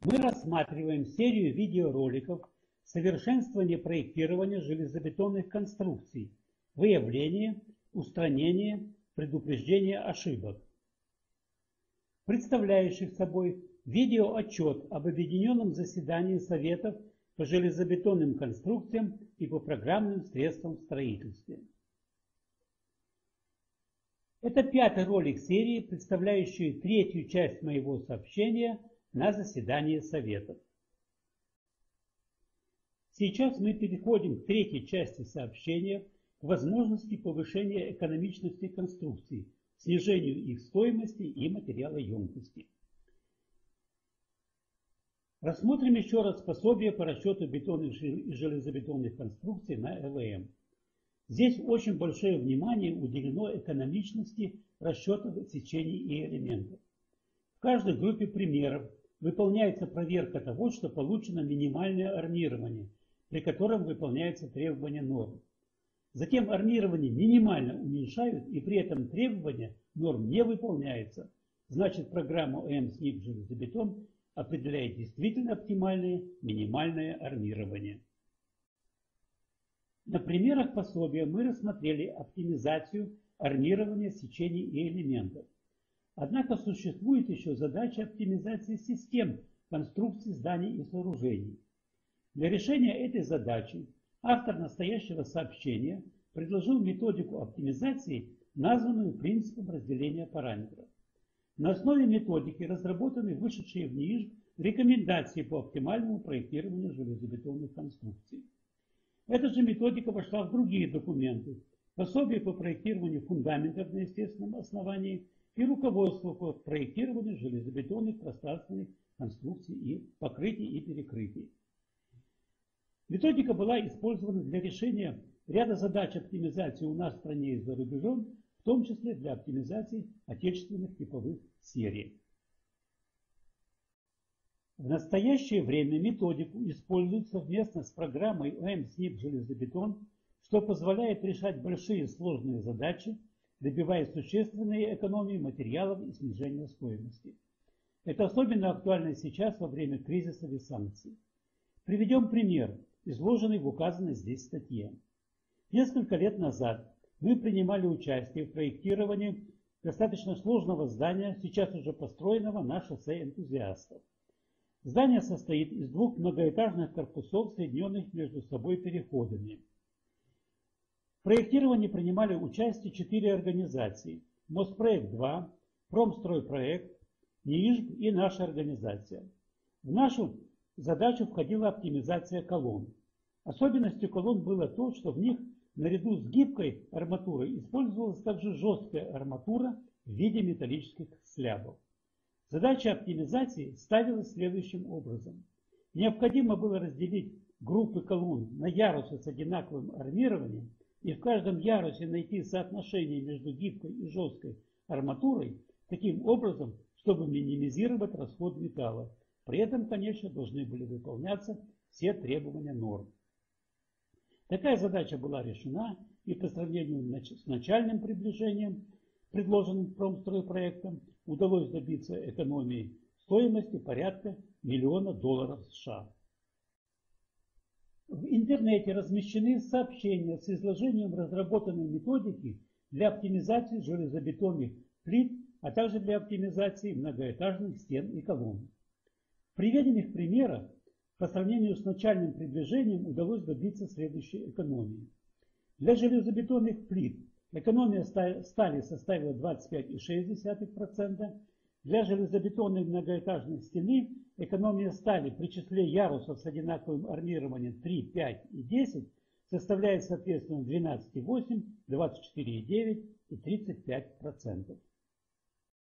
Мы рассматриваем серию видеороликов совершенствования проектирования железобетонных конструкций, выявление, устранение, предупреждение ошибок, представляющих собой видеоотчет об объединенном заседании Советов по железобетонным конструкциям и по программным средствам в строительстве. Это пятый ролик серии, представляющий третью часть моего сообщения на заседании Советов. Сейчас мы переходим к третьей части сообщения к возможности повышения экономичности конструкций, снижению их стоимости и материалоемкости. Рассмотрим еще раз пособие по расчету бетонных и железобетонных конструкций на ЛМ. Здесь очень большое внимание уделено экономичности расчетов сечений и элементов. В каждой группе примеров выполняется проверка того, что получено минимальное армирование, при котором выполняются требования норм. Затем армирование минимально уменьшают и при этом требования норм не выполняются. Значит программа ОМ-СНИП железобетон определяет действительно оптимальное минимальное армирование. На примерах пособия мы рассмотрели оптимизацию армирования сечений и элементов. Однако существует еще задача оптимизации систем конструкций зданий и сооружений. Для решения этой задачи автор настоящего сообщения предложил методику оптимизации, названную принципом разделения параметров. На основе методики разработаны вышедшие в НИИЖ рекомендации по оптимальному проектированию железобетонных конструкций. Эта же методика вошла в другие документы, пособие по проектированию фундаментов на естественном основании и руководство по проектированию железобетонных пространственных конструкций и покрытий и перекрытий. Методика была использована для решения ряда задач оптимизации у нас в стране и за рубежом, в том числе для оптимизации отечественных типовых серий. В настоящее время методику используют совместно с программой ОМСНИП «Железобетон», что позволяет решать большие сложные задачи, добиваясь существенной экономии материалов и снижения стоимости. Это особенно актуально сейчас во время кризиса и санкций. Приведем пример изложенный в указанной здесь статье. Несколько лет назад мы принимали участие в проектировании достаточно сложного здания, сейчас уже построенного на шоссе энтузиастов. Здание состоит из двух многоэтажных корпусов, соединенных между собой переходами. Проектировании принимали участие четыре организации. Моспроект-2, Промстройпроект, НИИЖБ и наша организация. В нашу задачу входила оптимизация колонн. Особенностью колонн было то, что в них наряду с гибкой арматурой использовалась также жесткая арматура в виде металлических слябов. Задача оптимизации ставилась следующим образом. Необходимо было разделить группы колонн на ярусы с одинаковым армированием и в каждом ярусе найти соотношение между гибкой и жесткой арматурой таким образом, чтобы минимизировать расход металла при этом, конечно, должны были выполняться все требования норм. Такая задача была решена, и по сравнению с начальным приближением, предложенным промстройпроектом, удалось добиться экономии стоимости порядка миллиона долларов США. В интернете размещены сообщения с изложением разработанной методики для оптимизации железобетонных плит, а также для оптимизации многоэтажных стен и колонн приведенных примерах по сравнению с начальным приближением удалось добиться следующей экономии. Для железобетонных плит экономия стали составила 25,6%, для железобетонной многоэтажной стены экономия стали при числе ярусов с одинаковым армированием 3, 5 и 10 составляет соответственно 12,8, 24,9 и 35%.